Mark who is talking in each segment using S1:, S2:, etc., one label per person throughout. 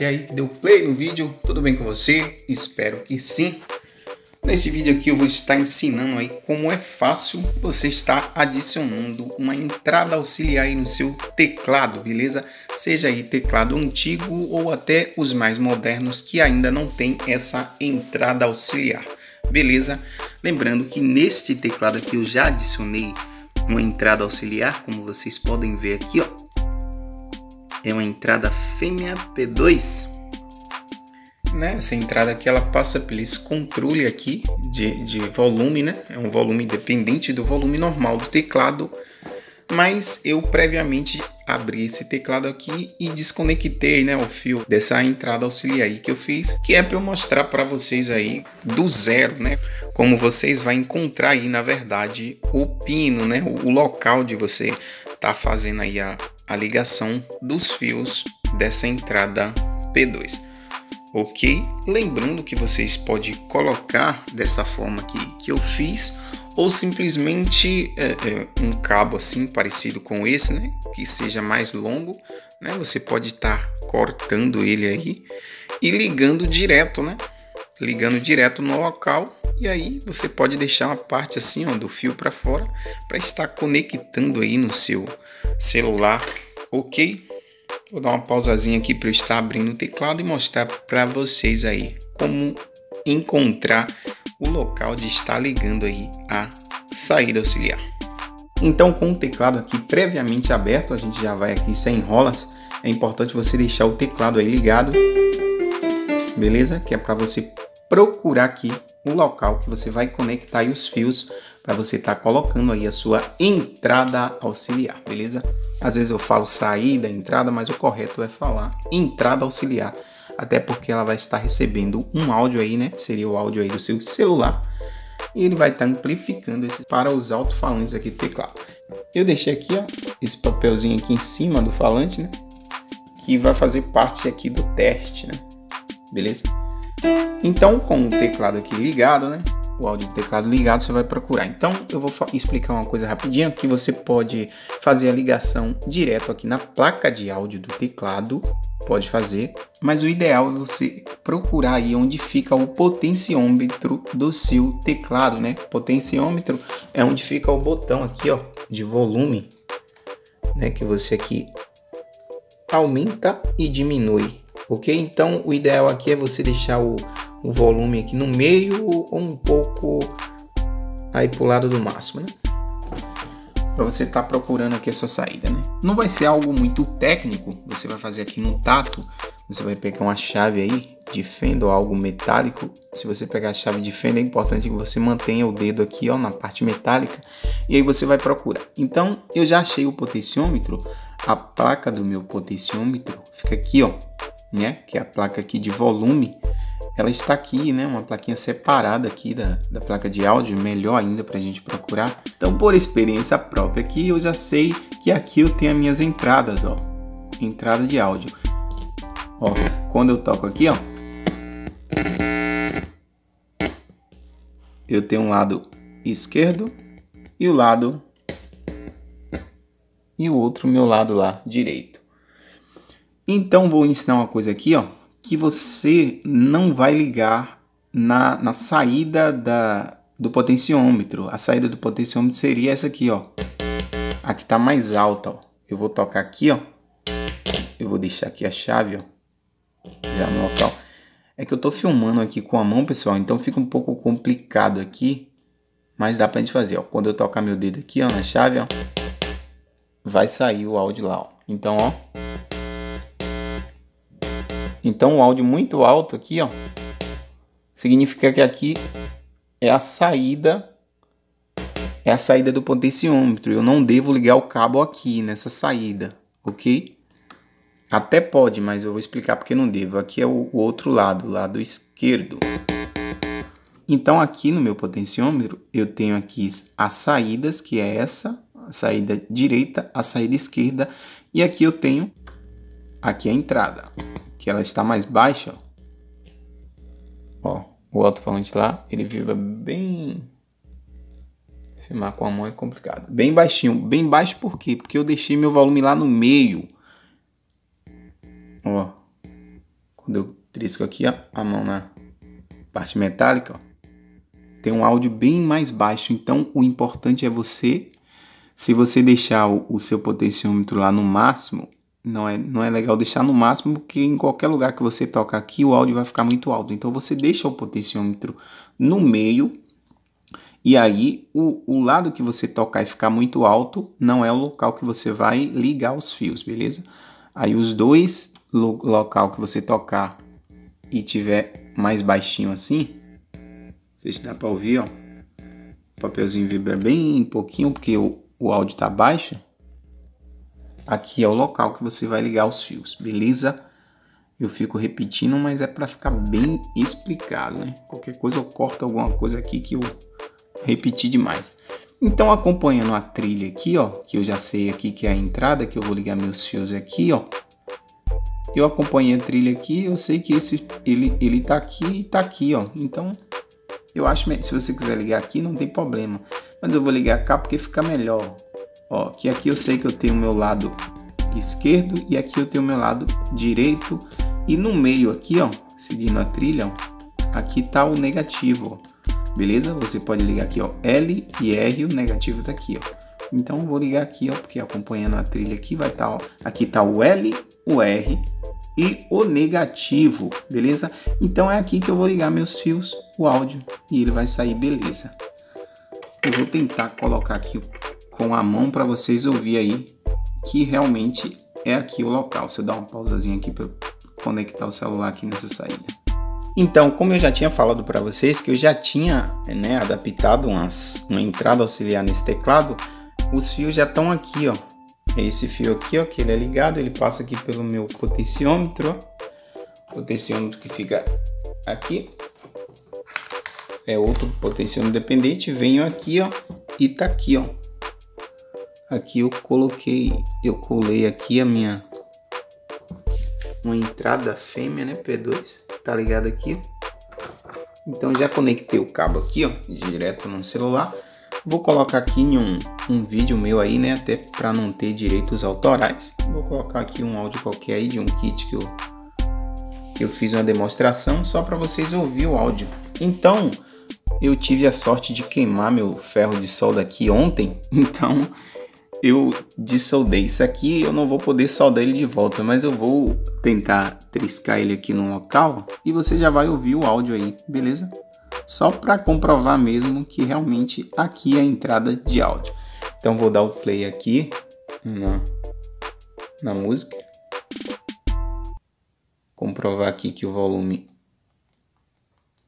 S1: Você aí que deu play no vídeo, tudo bem com você? Espero que sim. Nesse vídeo aqui eu vou estar ensinando aí como é fácil você estar adicionando uma entrada auxiliar aí no seu teclado, beleza? Seja aí teclado antigo ou até os mais modernos que ainda não tem essa entrada auxiliar, beleza? Lembrando que neste teclado aqui eu já adicionei uma entrada auxiliar, como vocês podem ver aqui, ó é uma entrada fêmea P2. Né? Essa entrada aqui ela passa pelo esse controle aqui de, de volume, né? É um volume independente do volume normal do teclado, mas eu previamente abri esse teclado aqui e desconectei né, o fio dessa entrada auxiliar aí que eu fiz, que é para eu mostrar para vocês aí do zero, né? Como vocês vão encontrar aí, na verdade, o pino, né? O local de você tá fazendo aí a, a ligação dos fios dessa entrada P2. Ok? Lembrando que vocês podem colocar dessa forma aqui que eu fiz ou simplesmente é, é, um cabo assim parecido com esse, né? Que seja mais longo, né? Você pode estar tá cortando ele aí e ligando direto, né? Ligando direto no local e aí você pode deixar uma parte assim ó, do fio para fora para estar conectando aí no seu celular, ok? Vou dar uma pausazinha aqui para eu estar abrindo o teclado e mostrar para vocês aí como encontrar o local de estar ligando aí a saída auxiliar. Então com o teclado aqui previamente aberto, a gente já vai aqui sem enrolas, é importante você deixar o teclado aí ligado, beleza? Que é para você procurar aqui o local que você vai conectar os fios para você estar tá colocando aí a sua entrada auxiliar, beleza? Às vezes eu falo saída, entrada, mas o correto é falar entrada auxiliar, até porque ela vai estar recebendo um áudio aí, né? Seria o áudio aí do seu celular e ele vai estar tá amplificando esse para os alto-falantes aqui do teclado. Eu deixei aqui, ó, esse papelzinho aqui em cima do falante, né? Que vai fazer parte aqui do teste, né? Beleza? Então, com o teclado aqui ligado, né? o áudio do teclado ligado, você vai procurar. Então, eu vou explicar uma coisa rapidinho que você pode fazer a ligação direto aqui na placa de áudio do teclado, pode fazer, mas o ideal é você procurar aí onde fica o potenciômetro do seu teclado, né? Potenciômetro é onde fica o botão aqui, ó, de volume, né, que você aqui aumenta e diminui, ok? Então, o ideal aqui é você deixar o o volume aqui no meio ou um pouco aí pro lado do máximo, né? Para você estar tá procurando aqui a sua saída, né? Não vai ser algo muito técnico, você vai fazer aqui no tato, você vai pegar uma chave aí de fenda ou algo metálico. Se você pegar a chave de fenda, é importante que você mantenha o dedo aqui, ó, na parte metálica, e aí você vai procurar. Então, eu já achei o potenciômetro, a placa do meu potenciômetro fica aqui, ó, né? Que é a placa aqui de volume ela está aqui, né? Uma plaquinha separada aqui da, da placa de áudio, melhor ainda para a gente procurar. Então, por experiência própria aqui, eu já sei que aqui eu tenho as minhas entradas, ó. Entrada de áudio. Ó, quando eu toco aqui, ó. Eu tenho um lado esquerdo e o lado e o outro meu lado lá direito. Então vou ensinar uma coisa aqui, ó que você não vai ligar na, na saída da, do potenciômetro. A saída do potenciômetro seria essa aqui, ó. Aqui tá mais alta, ó. Eu vou tocar aqui, ó. Eu vou deixar aqui a chave, ó. Já no local. É que eu tô filmando aqui com a mão, pessoal, então fica um pouco complicado aqui. Mas dá pra gente fazer, ó. Quando eu tocar meu dedo aqui, ó, na chave, ó. Vai sair o áudio lá, ó. Então, ó. Então o áudio muito alto aqui, ó, significa que aqui é a saída é a saída do potenciômetro. Eu não devo ligar o cabo aqui nessa saída, ok? Até pode, mas eu vou explicar porque não devo. Aqui é o, o outro lado, o lado esquerdo. Então aqui no meu potenciômetro eu tenho aqui as saídas, que é essa, a saída direita, a saída esquerda, e aqui eu tenho aqui a entrada que ela está mais baixa, ó, o alto-falante lá, ele vibra bem... Filmar com a mão é complicado. Bem baixinho. Bem baixo por quê? Porque eu deixei meu volume lá no meio. Ó. quando eu trisco aqui ó, a mão na parte metálica, ó, tem um áudio bem mais baixo. Então, o importante é você, se você deixar o, o seu potenciômetro lá no máximo, não é, não é legal deixar no máximo, porque em qualquer lugar que você tocar aqui, o áudio vai ficar muito alto. Então, você deixa o potenciômetro no meio, e aí o, o lado que você tocar e ficar muito alto, não é o local que você vai ligar os fios, beleza? Aí os dois lo local que você tocar e tiver mais baixinho assim, sei se dá para ouvir, ó. O papelzinho vibra bem pouquinho porque o, o áudio tá baixo. Aqui é o local que você vai ligar os fios, beleza? Eu fico repetindo, mas é para ficar bem explicado, né? Qualquer coisa eu corto alguma coisa aqui que eu repeti demais. Então, acompanhando a trilha aqui, ó, que eu já sei aqui que é a entrada, que eu vou ligar meus fios aqui, ó. Eu acompanhei a trilha aqui, eu sei que esse ele ele tá aqui e tá aqui, ó. Então, eu acho que se você quiser ligar aqui, não tem problema. Mas eu vou ligar cá porque fica melhor. Ó, que aqui eu sei que eu tenho o meu lado esquerdo e aqui eu tenho o meu lado direito. E no meio aqui, ó, seguindo a trilha, ó, aqui tá o negativo, ó. Beleza? Você pode ligar aqui, ó, L e R, o negativo tá aqui, ó. Então vou ligar aqui, ó, porque acompanhando a trilha aqui vai estar, tá, ó, aqui tá o L, o R e o negativo, beleza? Então é aqui que eu vou ligar meus fios, o áudio, e ele vai sair beleza. Eu vou tentar colocar aqui com a mão para vocês ouvir aí que realmente é aqui o local. Se eu dar uma pausazinha aqui para conectar o celular aqui nessa saída. Então, como eu já tinha falado para vocês que eu já tinha né, adaptado umas, uma entrada auxiliar nesse teclado, os fios já estão aqui, ó. Esse fio aqui, ó, que ele é ligado, ele passa aqui pelo meu potenciômetro, ó. Potenciômetro que fica aqui. É outro potenciômetro dependente, venho aqui, ó, e tá aqui, ó. Aqui eu coloquei, eu colei aqui a minha uma entrada fêmea, né, P2, tá ligado aqui. Então já conectei o cabo aqui, ó, direto no celular. Vou colocar aqui um, um vídeo meu aí, né? Até para não ter direitos autorais. Vou colocar aqui um áudio qualquer aí de um kit que eu, eu fiz uma demonstração só para vocês ouvir o áudio. Então, eu tive a sorte de queimar meu ferro de solda aqui ontem, então eu dissoldei. Isso aqui eu não vou poder soldar ele de volta, mas eu vou tentar triscar ele aqui no local e você já vai ouvir o áudio aí, beleza? só para comprovar mesmo que realmente aqui é a entrada de áudio. Então vou dar o play aqui na, na música. Comprovar aqui que o volume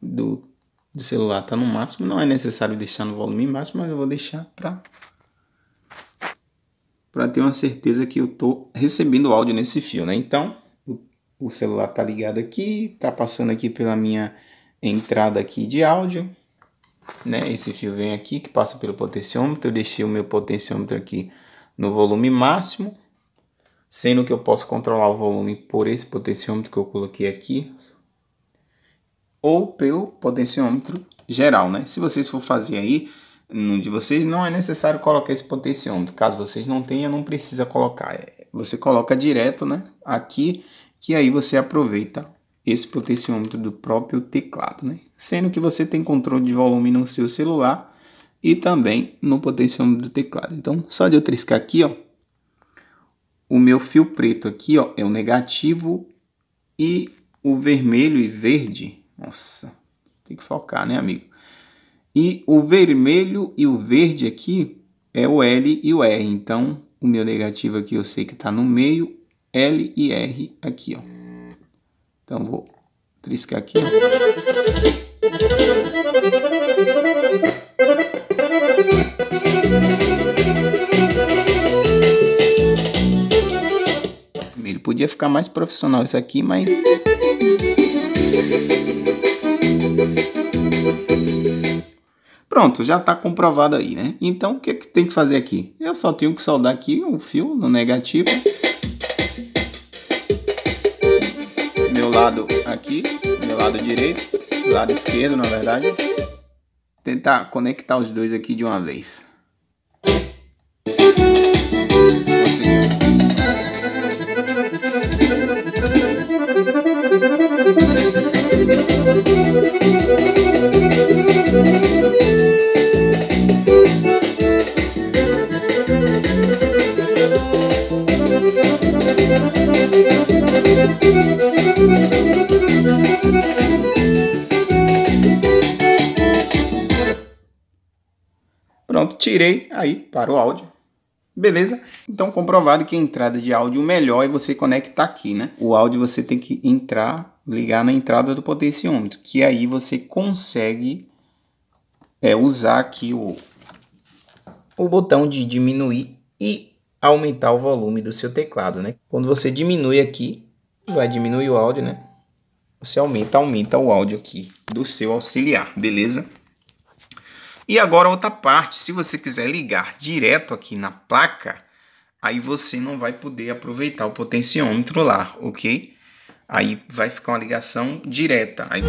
S1: do, do celular está no máximo. Não é necessário deixar no volume máximo, mas eu vou deixar para para ter uma certeza que eu estou recebendo áudio nesse fio, né? Então, o, o celular está ligado aqui, está passando aqui pela minha entrada aqui de áudio, né? Esse fio vem aqui que passa pelo potenciômetro. Eu deixei o meu potenciômetro aqui no volume máximo, sendo que eu posso controlar o volume por esse potenciômetro que eu coloquei aqui ou pelo potenciômetro geral, né? Se vocês for fazer aí no de vocês, não é necessário colocar esse potenciômetro. Caso vocês não tenham, não precisa colocar. É, você coloca direto, né? Aqui, que aí você aproveita esse potenciômetro do próprio teclado, né? Sendo que você tem controle de volume no seu celular e também no potenciômetro do teclado. Então, só de eu triscar aqui, ó, o meu fio preto aqui, ó, é o negativo e o vermelho e verde, nossa, tem que focar, né, amigo? E o vermelho e o verde aqui é o L e o R. Então, o meu negativo aqui eu sei que está no meio, L e R aqui, ó. Então vou triscar aqui. Ele podia ficar mais profissional isso aqui, mas Pronto, já está comprovado aí, né? Então, o que, que tem que fazer aqui? Eu só tenho que soldar aqui um fio no negativo. lado aqui, meu lado direito, lado esquerdo, na verdade. Tentar conectar os dois aqui de uma vez. Tirei aí para o áudio. Beleza? Então, comprovado que a entrada de áudio melhor é você conectar aqui, né? O áudio você tem que entrar, ligar na entrada do potenciômetro, que aí você consegue é, usar aqui o, o botão de diminuir e aumentar o volume do seu teclado, né? Quando você diminui aqui, vai diminuir o áudio, né? Você aumenta, aumenta o áudio aqui do seu auxiliar, beleza? E agora outra parte, se você quiser ligar direto aqui na placa, aí você não vai poder aproveitar o potenciômetro lá, ok? Aí vai ficar uma ligação direta. Aí...